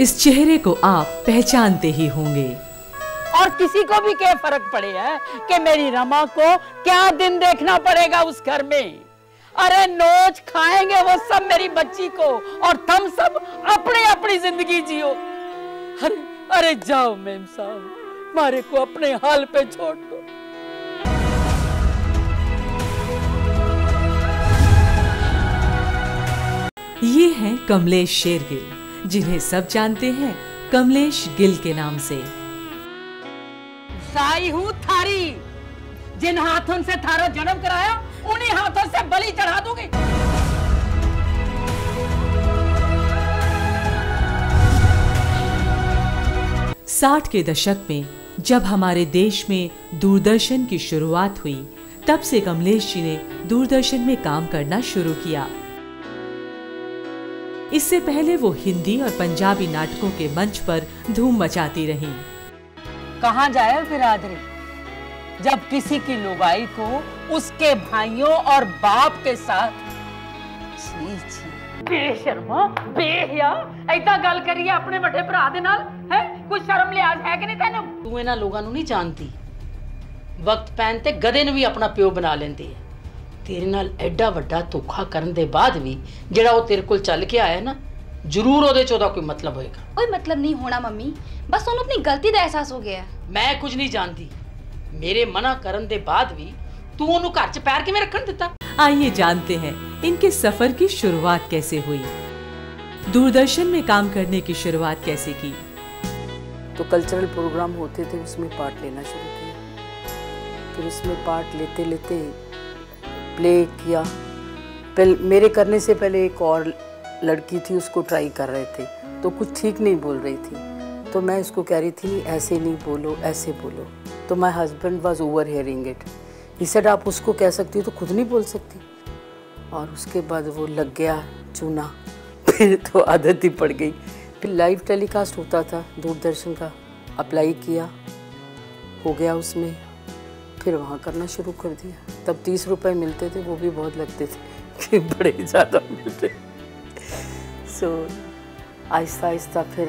इस चेहरे को आप पहचानते ही होंगे। और किसी को भी क्या फ़र्क पड़े है? कि मेरी रमा को क्या दिन देखना पड़ेगा उस घर में? अरे नोच खाएँगे वो सब मेरी बच्ची को और तुम सब अपने अपनी ज़िंदगी जियो। अरे अरे जाओ मेम साहब मारे को अपने हाल पे छोड़ दो। ये हैं कमलेश शेरगिल। जिन्हें सब जानते हैं कमलेश गिल के नाम से। साई हूँ थारी। जिन हाथों से थारा जन्म कराया उन्हीं हाथों से बलि चढ़ा दूँगी। साठ के दशक में जब हमारे देश में दूरदर्शन की शुरुआत हुई तब से कमलेश जी ने दूरदर्शन में काम करना शुरू किया। इससे पहले वो हिंदी और पंजाबी नाटकों के मंच पर धूम मचाती रहीं। कहाँ जाए बिरादरी जब किसी की लुगाई को उसके भाइयों और बाप के साथ छी छी बेशर्मा बेहिया ऐसा गल करिए अपने बड़े भरा दे नाल है कुछ शर्म लिहाज है कि नहीं तेन ਤੂੰ ਇਹਨਾਂ ਲੋਕਾਂ ਨੂੰ ਨਹੀਂ ਜਾਣਦੀ ਵਕਤ ਪੈਣ ਤੇ ਗਧੇ ਨੂੰ ਵੀ ਆਪਣਾ ਪਿਓ ਬਣਾ ਲੈਂਦੀ ਹੈ ਤੇਰੇ ਨਾਲ ਐਡਾ ਵੱਡਾ ਧੋਖਾ ਕਰਨ ਦੇ ਬਾਅਦ ਵੀ ਜਿਹੜਾ ਉਹ ਤੇਰੇ ਕੋਲ ਚੱਲ ਕੇ ਆਇਆ ਨਾ ਜ਼ਰੂਰ ਉਹਦੇ ਚ ਉਹਦਾ ਕੋਈ ਮਤਲਬ ਹੋਏਗਾ ਕੋਈ ਮਤਲਬ ਨਹੀਂ ਹੋਣਾ ਮੰਮੀ ਬਸ ਉਹਨੂੰ ਆਪਣੀ ਗਲਤੀ ਦਾ ਅਹਿਸਾਸ ਹੋ ਗਿਆ ਹੈ ਮੈਂ ਕੁਝ ਨਹੀਂ ਜਾਣਦੀ ਮੇਰੇ ਮਨਾ ਕਰਨ ਦੇ ਬਾਅਦ ਵੀ ਤੂੰ ਉਹਨੂੰ ਘਰ 'ਚ ਪੈਰ ਕਿਵੇਂ ਰੱਖਣ ਦਿੱਤਾ आइए जानते हैं इनके सफर की शुरुआत कैसे हुई दूरदर्शन में काम करने की शुरुआत कैसे की तो कल्चरल प्रोग्राम होते थे उसमें पार्ट लेना शुरू किया फिर उसमें पार्ट लेते लेते प्ले किया। पहले, मेरे करने से पहले एक और लड़की थी, उसको ट्राई कर रहे थे। तो कुछ ठीक नहीं बोल रही थी। तो मैं उसको कह रही थी, ऐसे नहीं बोलो, ऐसे बोलो। तो my husband was overhearing it said आप उसको कह सकती हो तो खुद नहीं बोल सकती? और उसके बाद वो लग गया चूना। फिर तो आदत ही पड़ गई। फिर लाइव टेलीकास्ट होता था, दूरदर्शन का। अप्लाई किया। हो गया उसमें। फिर वहाँ करना शुरू कर दिया। तब तीस रुपए मिलते थे वो भी बहुत लगते थे कि बड़े ज़्यादा मिलते। सो so, आहिस्ता आहिस्ता फिर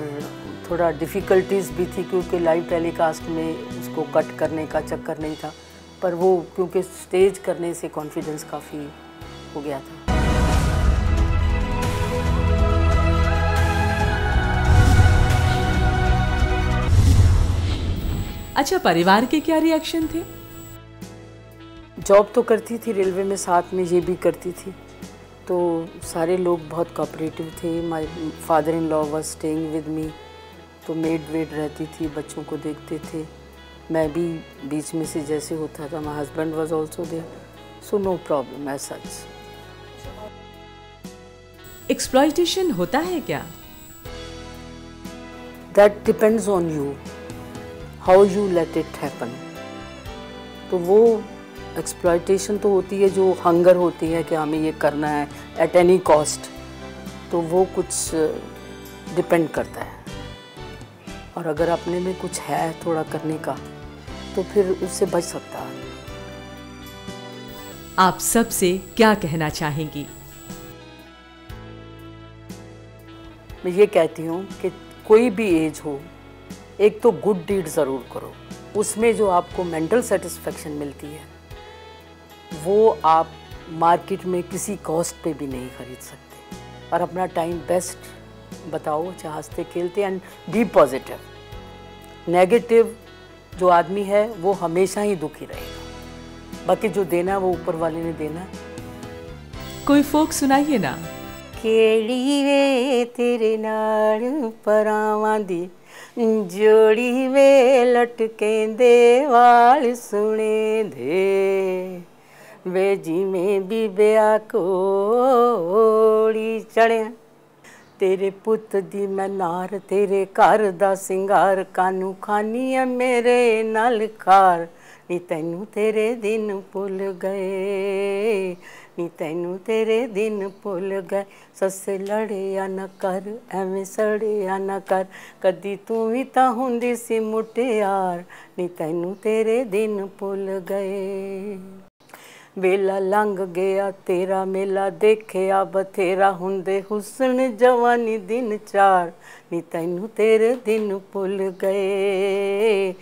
थोड़ा डिफ़िकल्टीज भी थी क्योंकि लाइव टेलीकास्ट में उसको कट करने का चक्कर नहीं था। पर वो क्योंकि स्टेज करने से कॉन्फिडेंस काफ़ी हो गया था। अच्छा परिवार के क्या रिएक्शन थे? जॉब तो करती थी रेलवे में साथ में ये भी करती थी। तो सारे लोग बहुत कॉपरेटिव थे। My father in law was staying with me तो मेड वेड रहती थी बच्चों को देखते थे। मैं भी बीच में से जैसे होता था my husband was also there so no problem as such exploitation होता है क्या? That depends on you how you let it happen तो वो एक्सप्लॉइटेशन तो होती है जो हंगर होती है कि हमें ये करना है एट एनी कॉस्ट तो वो कुछ डिपेंड करता है। और अगर अपने में कुछ है थोड़ा करने का तो फिर उससे बच सकता है। आप सबसे क्या कहना चाहेंगी? मैं ये कहती हूँ कि कोई भी एज हो एक तो गुड डीड ज़रूर करो। उसमें जो आपको मेंटल सेटिस्फेक्शन मिलती है वो आप मार्केट में किसी कॉस्ट पे भी नहीं खरीद सकते। और अपना टाइम बेस्ट बताओ चाहे हँसते खेलते एंड बी पॉजिटिव नेगेटिव जो आदमी है वो हमेशा ही दुखी रहेगा। बाकी जो देना है वो ऊपर वाले ने देना है। कोई फोक सुनाइए ना। केड़ी वे तेरे नाल परावां दी जोड़ी वे लटके दे वाल सुने दे ਵੇ ਜਿਵੇਂ ਬੀਬਿਆ ਕੋੜੀ ਚੜਿਆ ਤੇਰੇ ਪੁੱਤ ਦੀ ਮੈਂ ਨਾਰ, ਤੇਰੇ ਘਰ ਦਾ ਸਿੰਗਾਰ, ਕਾਨੂੰ ਖਾਨੀ ਐ ਮੇਰੇ ਨਾਲ ਖਾਰ। ਨੀ ਤੈਨੂੰ ਤੇਰੇ ਦਿਨ ਭੁੱਲ ਗਏ, ਨੀ ਤੈਨੂੰ ਤੇਰੇ ਦਿਨ ਭੁੱਲ ਗਏ। ਸੱਸੇ ਲੜਿਆ ਨਾ ਕਰ, ਐਵੇਂ ਸੜਿਆ ਨਾ ਕਰ। ਕਦੀ ਤੂੰ ਵੀ ਤਾਂ ਹੁੰਦੀ ਸੀ ਮੁਟਿਆਰ, ਨੀ ਤੈਨੂੰ ਤੇਰੇ ਦਿਨ ਭੁੱਲ ਗਏ। ਵੇਲਾ ਲੰਘ ਗਿਆ, ਤੇਰਾ ਮੇਲਾ ਦੇਖਿਆ, ਬਥੇਰਾ ਹੁੰਦੇ ਹੁਸਨ ਜਵਾਨੀ ਦਿਨ ਚਾਰ। ਨੀ ਤੈਨੂੰ ਤੇਰੇ ਦਿਨ ਭੁੱਲ ਗਏ।